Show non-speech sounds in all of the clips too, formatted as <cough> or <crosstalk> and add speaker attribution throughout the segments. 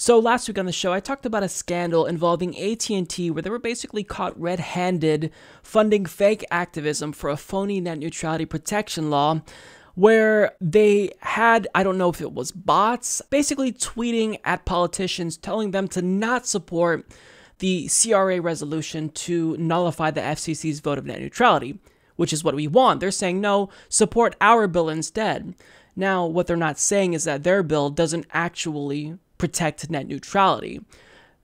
Speaker 1: So last week on the show, I talked about a scandal involving AT&T where they were basically caught red-handed funding fake activism for a phony net neutrality protection law where they had, I don't know if it was bots, basically tweeting at politicians telling them to not support the CRA resolution to nullify the FCC's vote of net neutrality, which is what we want. They're saying, no, support our bill instead. Now, what they're not saying is that their bill doesn't actually protect net neutrality.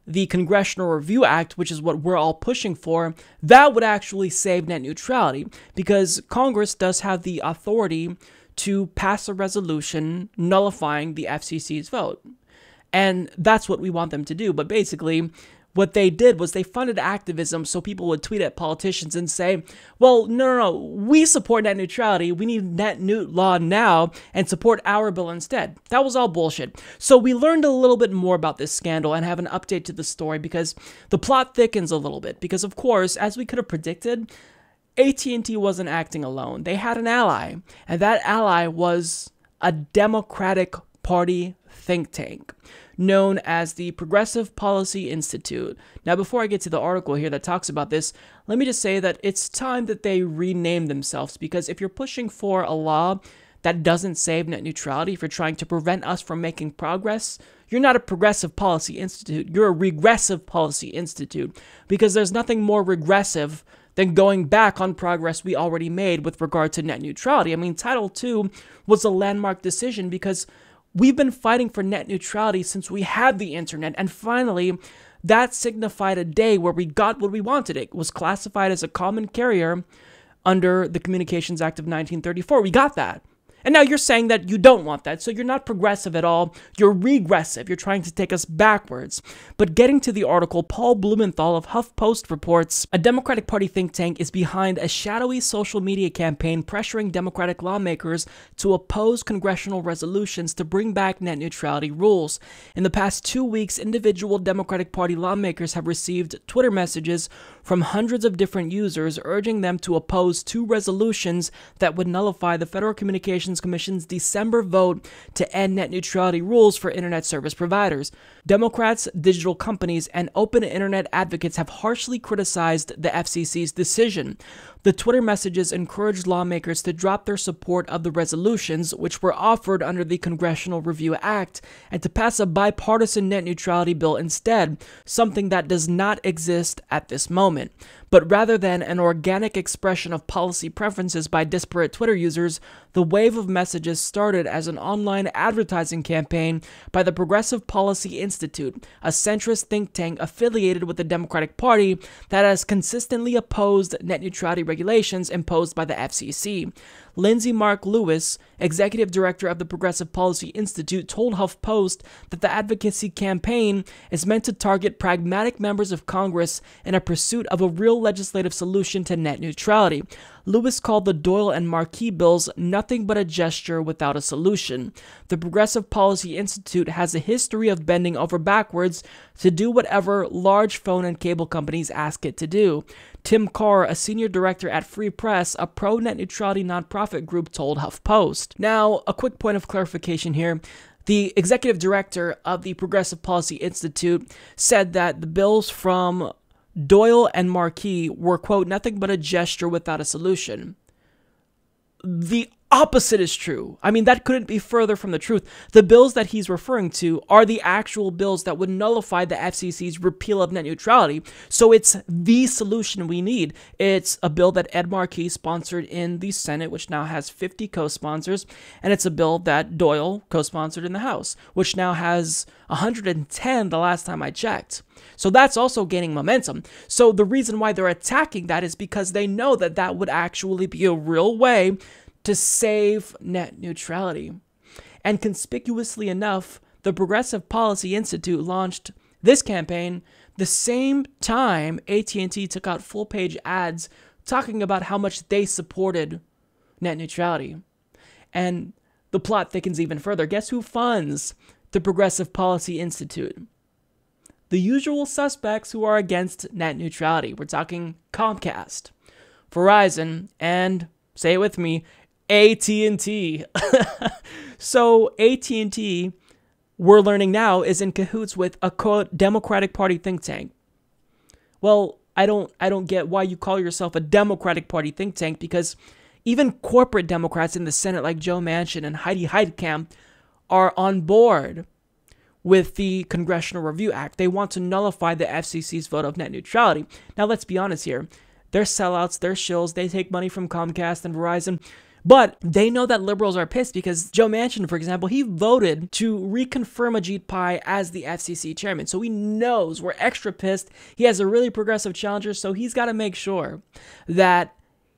Speaker 1: The Congressional Review Act, which is what we're all pushing for, that would actually save net neutrality because Congress does have the authority to pass a resolution nullifying the FCC's vote. And that's what we want them to do. But basically, what they did was they funded activism so people would tweet at politicians and say, well, no, no, no, we support net neutrality. We need net neut law now and support our bill instead. That was all bullshit. So we learned a little bit more about this scandal and have an update to the story because the plot thickens a little bit. Because, of course, as we could have predicted, AT&T wasn't acting alone. They had an ally, and that ally was a Democratic Party think tank known as the Progressive Policy Institute. Now, before I get to the article here that talks about this, let me just say that it's time that they rename themselves because if you're pushing for a law that doesn't save net neutrality, if you're trying to prevent us from making progress, you're not a progressive policy institute. You're a regressive policy institute because there's nothing more regressive than going back on progress we already made with regard to net neutrality. I mean, Title II was a landmark decision because We've been fighting for net neutrality since we had the internet, and finally, that signified a day where we got what we wanted. It was classified as a common carrier under the Communications Act of 1934. We got that. And now you're saying that you don't want that. So you're not progressive at all. You're regressive. You're trying to take us backwards. But getting to the article, Paul Blumenthal of HuffPost reports a Democratic Party think tank is behind a shadowy social media campaign pressuring Democratic lawmakers to oppose congressional resolutions to bring back net neutrality rules. In the past two weeks, individual Democratic Party lawmakers have received Twitter messages from hundreds of different users urging them to oppose two resolutions that would nullify the Federal Communications Commission's December vote to end net neutrality rules for internet service providers. Democrats, digital companies, and open internet advocates have harshly criticized the FCC's decision. The Twitter messages encouraged lawmakers to drop their support of the resolutions, which were offered under the Congressional Review Act, and to pass a bipartisan net neutrality bill instead, something that does not exist at this moment. But rather than an organic expression of policy preferences by disparate Twitter users, the wave of messages started as an online advertising campaign by the Progressive Policy Institute, a centrist think tank affiliated with the Democratic Party that has consistently opposed net neutrality regulations imposed by the FCC. Lindsay Mark Lewis, executive director of the Progressive Policy Institute, told HuffPost that the advocacy campaign is meant to target pragmatic members of Congress in a pursuit of a real legislative solution to net neutrality. Lewis called the Doyle and Markey bills nothing but a gesture without a solution. The Progressive Policy Institute has a history of bending over backwards to do whatever large phone and cable companies ask it to do. Tim Karr, a senior director at Free Press, a pro net neutrality nonprofit group, told HuffPost. Now, a quick point of clarification here. The executive director of the Progressive Policy Institute said that the bills from Doyle and Markey were, quote, nothing but a gesture without a solution. The opposite is true. I mean, that couldn't be further from the truth. The bills that he's referring to are the actual bills that would nullify the FCC's repeal of net neutrality. So it's the solution we need. It's a bill that Ed Markey sponsored in the Senate, which now has 50 co sponsors, and it's a bill that Doyle co sponsored in the House, which now has 110 the last time I checked. So that's also gaining momentum. So the reason why they're attacking that is because they know that that would actually be a real way to save net neutrality. And conspicuously enough, the Progressive Policy Institute launched this campaign the same time AT&T took out full-page ads talking about how much they supported net neutrality. And the plot thickens even further. Guess who funds the Progressive Policy Institute? The usual suspects who are against net neutrality. We're talking Comcast, Verizon, and say it with me, AT&T. <laughs> so AT&T we're learning now is in cahoots with a quote Democratic Party think tank. Well, I don't I don't get why you call yourself a Democratic Party think tank because even corporate Democrats in the Senate like Joe Manchin and Heidi Heitkamp are on board with the Congressional Review Act. They want to nullify the FCC's vote of net neutrality. Now, let's be honest here. They're sellouts, they're shills, they take money from Comcast and Verizon. But they know that liberals are pissed because Joe Manchin, for example, he voted to reconfirm Ajit Pai as the FCC chairman. So he knows we're extra pissed. He has a really progressive challenger, so he's got to make sure that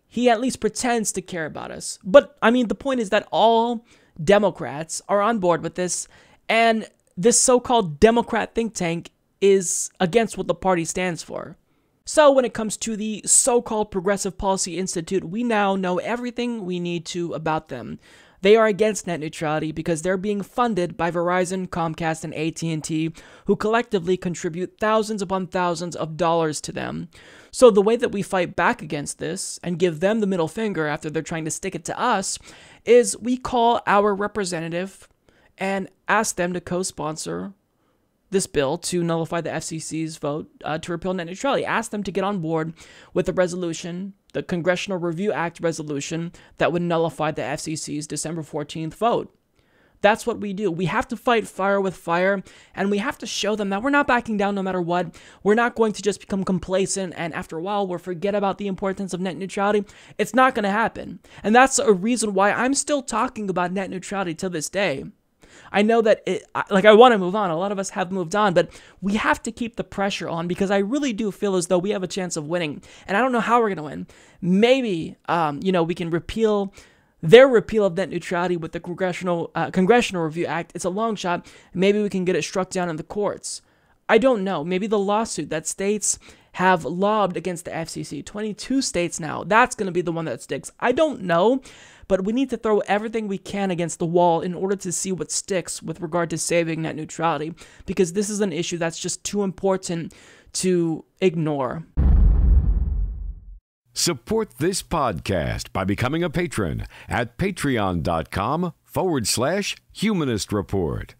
Speaker 1: he at least pretends to care about us. But I mean, the point is that all Democrats are on board with this, and this so called Democrat think tank is against what the party stands for. So, when it comes to the so called Progressive Policy Institute, we now know everything we need to about them. They are against net neutrality because they're being funded by Verizon, Comcast, and AT&T, who collectively contribute thousands upon thousands of dollars to them. So the way that we fight back against this and give them the middle finger after they're trying to stick it to us is we call our representative and ask them to co-sponsor this bill to nullify the FCC's vote uh, to repeal net neutrality. Ask them to get on board with the resolution, the Congressional Review Act resolution that would nullify the FCC's December 14th vote. That's what we do. We have to fight fire with fire, and we have to show them that we're not backing down no matter what. We're not going to just become complacent and after a while we'll forget about the importance of net neutrality. It's not going to happen. And that's a reason why I'm still talking about net neutrality to this day. I know that it, like I want to move on. A lot of us have moved on, but we have to keep the pressure on because I really do feel as though we have a chance of winning. And I don't know how we're going to win. Maybe, um, you know, we can repeal their repeal of net neutrality with the Congressional uh, Congressional Review Act. It's a long shot. Maybe we can get it struck down in the courts. I don't know. Maybe the lawsuit that states have lobbed against the FCC, 22 states now, that's going to be the one that sticks. I don't know but we need to throw everything we can against the wall in order to see what sticks with regard to saving net neutrality, because this is an issue that's just too important to ignore.
Speaker 2: Support this podcast by becoming a patron at patreon.com forward slash humanist report.